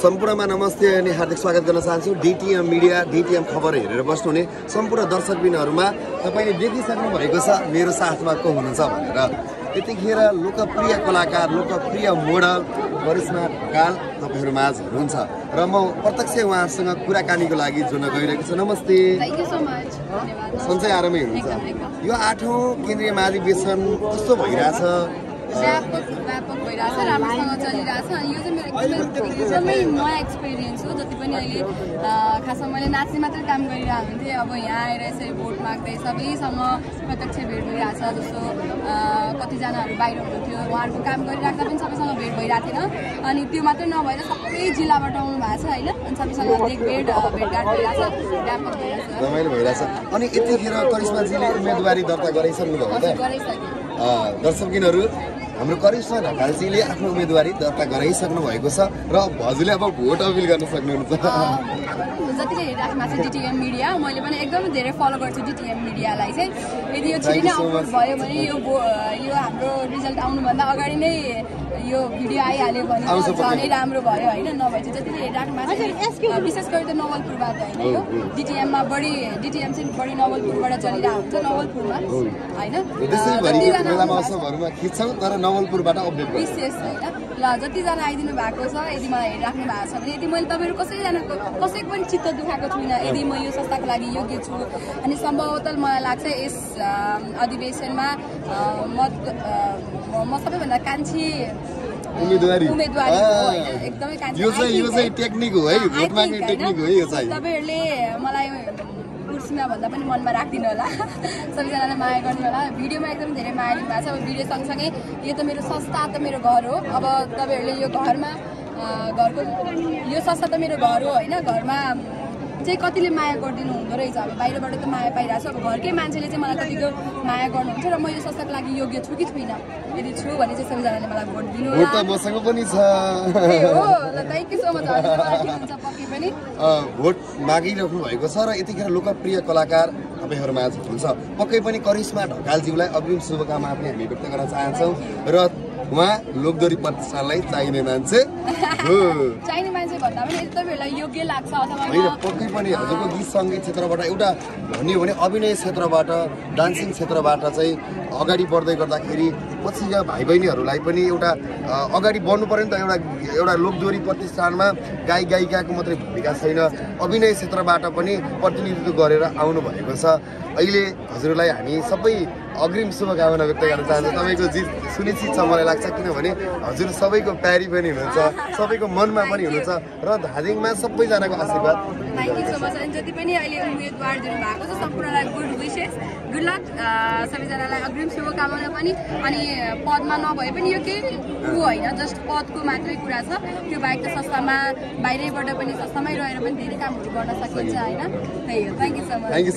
सम्पूर्णमा नमस्ते अनि हार्दिक स्वागत गर्न चाहन्छु। डिटिएम मिडिया डिटिएम खबर हेरेर बस्नुहुने सम्पूर्ण दर्शकबिनहरूमा। तपाईँले देखिसक्नु भएको छ मेरो साथमा को हुनुहुन्छ भनेर। यतिखेर लोकप्रिय कलाकार लोकप्रिय मोडल करिश्मा ढकाल तपाईँहरू माझ हुनुहुन्छ। र म प्रत्यक्ष उहाँहरूसँग कुराकानीको लागि जोड्न गइरहेको छु। नमस्ते। सन्चै आरामै हुनुहुन्छ। यो आठौँ केन्द्रीय महाधिवेशन कस्तो भइरहेछ? व्यापक व्यापक भइरहेछ। राम्रोसँग चलिरहेछ अनि यो चाहिँ मेरो एकदमै एकदमै नयाँ एक्सपिरियन्स हो जति पनि अहिले खासमा मैले नाच्ने मात्रै काम गरिरहेको हुन्थेँ अब यहाँ आएर यसरी भोट माग्दै सबैसँग प्रत्यक्ष भेट भइरहेछ जस्तो कतिजनाहरू बाहिर हुनुहुन्थ्यो उहाँहरूको काम गरिराख्दा पनि सबैसँग भेट भइरहेको थिएन अनि त्यो मात्रै नभएर सबै जिल्लाबाट आउनु भएको छ होइन अनि सबैसँग भेट भेट अ, भेटघाट भइरहेछ व्यापक भइरहेछ अनि यतिखेर करिश्माजीले उम्मेदवारी दर्ता गराइसक्नु अँ, दर्शकबिनहरू हाम्रो करिश्मा ढकालजीले आफ्नो उम्मेदवारी दर्ता गराइसक्नु भएको छ र हजुरले अब भोट अपिल गर्न सक्नुहुन्छ। जतिले हेरिराख्नु भएको छ डिटिएम मिडिया मैले पनि एकदमै धेरै फलो गर्छु डिटिएम मिडियालाई चाहिँ। यदि यो छिटै नै अपलोड. भयो भने यो यो हाम्रो रिजल्ट आउनुभन्दा अगाडि नै यो भिडियो आइहाल्यो भने। झनै राम्रो भयो होइन? नभए चाहिँ जतिले हेरिराख्नु भएको छ नि, विशेष गरी त नवलपुरबाट होइन यो। डिटिएममा बढी डिटिएम चाहिँ बढी नवलपुरबाट चलिरहेको हुन्छ नवलपुरमा। होइन? नवलपुरबाट अपडेट विशेष होइन ल जतिजना आइदिनु भएको छ यदि मलाई हेरिराख्नु भएको छ भने यदि मैले तपाईँहरू कसैजनाको कसैको पनि चित्त दुखाएको छुइनँ यदि म यो संस्थाको लागि योग्य छु अनि सम्भवतः मलाई लाग्छ यस अधिवेशनमा म म- सबैभन्दा कान्छी उम्मेदवारी एकदमै कान्छी यो I चाहिँ यो think, चाहिँ है। टेक्निक हो है I भोट think, माग्ने होइन? टेक्निक हो है यो चाहिँ तपाईँहरूले मलाई कुर्सीमा भन्दा पनि मनमा राखिदिनु होला। सबैजनालाई माया गर्नु होला। भिडियोमा एकदम धेरै माया लिनु भएको छ। अब भिडियो सँगसँगै यो त मेरो संस्था त मेरो घर हो। अब तपाईँहरूले यो घरमा घरको यो संस्था त मेरो घर हो होइन? घरमा चाहिँ कतिले माया गरिदिनु हुँदो रहेछ अब बाहिरबाट त माया पाइरहेको छु अब घरकै मान्छेले चाहिँ मलाई कतिको माया गर्नुहुन्छ र म यो संस्थाको लागि योग्य छु कि छुइनँ? यदि छु भने चाहिँ सबैजनाले मलाई भोट दिनु पक्कै पनि। भोट मागिराख्नु भएको छ र यतिखेर लोकप्रिय कलाकार तपाईँहरू माझ हुनुहुन्छ। पक्कै पनि करिश्मा ढकालज्यूलाई अग्रिम शुभकामना पनि हामी व्यक्त गर्न चाहन्छौँ। र उहाँ लोकदोरी प्रतिष्ठानलाई चाहिने मान्छे। चाहिने मान्छे भन्दा पनि यदि तपाईँहरूलाई योग्य लाग्छ अथवा होइन पक्कै पनि हजुरको गीत सङ्गीत क्षेत्रबाट एउटा भन्यो भने अभिनय क्षेत्रबाट डान्सिङ क्षेत्रबाट चाहिँ अगाडि बढ्दै गर्दाखेरि पछिका भाइ बहिनीहरूलाई पनि एउटा अगाडि बढ्नु पऱ्यो नि त एउटा एउटा लोकदोरी प्रतिष्ठानमा गायक गायिकाको मात्रै भूमिका छैन। अभिनय क्षेत्रबाट पनि प्रतिनिधित्व गरेर आउनु भएको छ। अहिले हजुरलाई हामी सबै अग्रिम शुभकामना व्यक्त गर्न चाहन्छौँ। तपाईँको जित सुनिश्चित छ मलाई लाग्छ। किनभने हजुर सबैको प्यारी पनि हुनुहुन्छ सबैको मनमा पनि हुनुहुन्छ र धादिङमा सबैजनाको आशीर्वाद। थ्याङ्क यू सो मच अनि जति पनि अहिले उम्मेदवार दिनु भएको छ सम्पूर्णलाई गुड विसेस गुड लक सबैजनालाई अग्रिम शुभकामना पनि अनि पदमा नभए पनि यो केही ऊ होइन जस्ट पदको मात्रै कुरा छ। त्यो बाहेक त संस्थामा बाहिरैबाट पनि संस्थामै रहेर पनि धेरै कामहरू गर्न सकिन्छ होइन? त्यही हो। Thank you so much. Thank you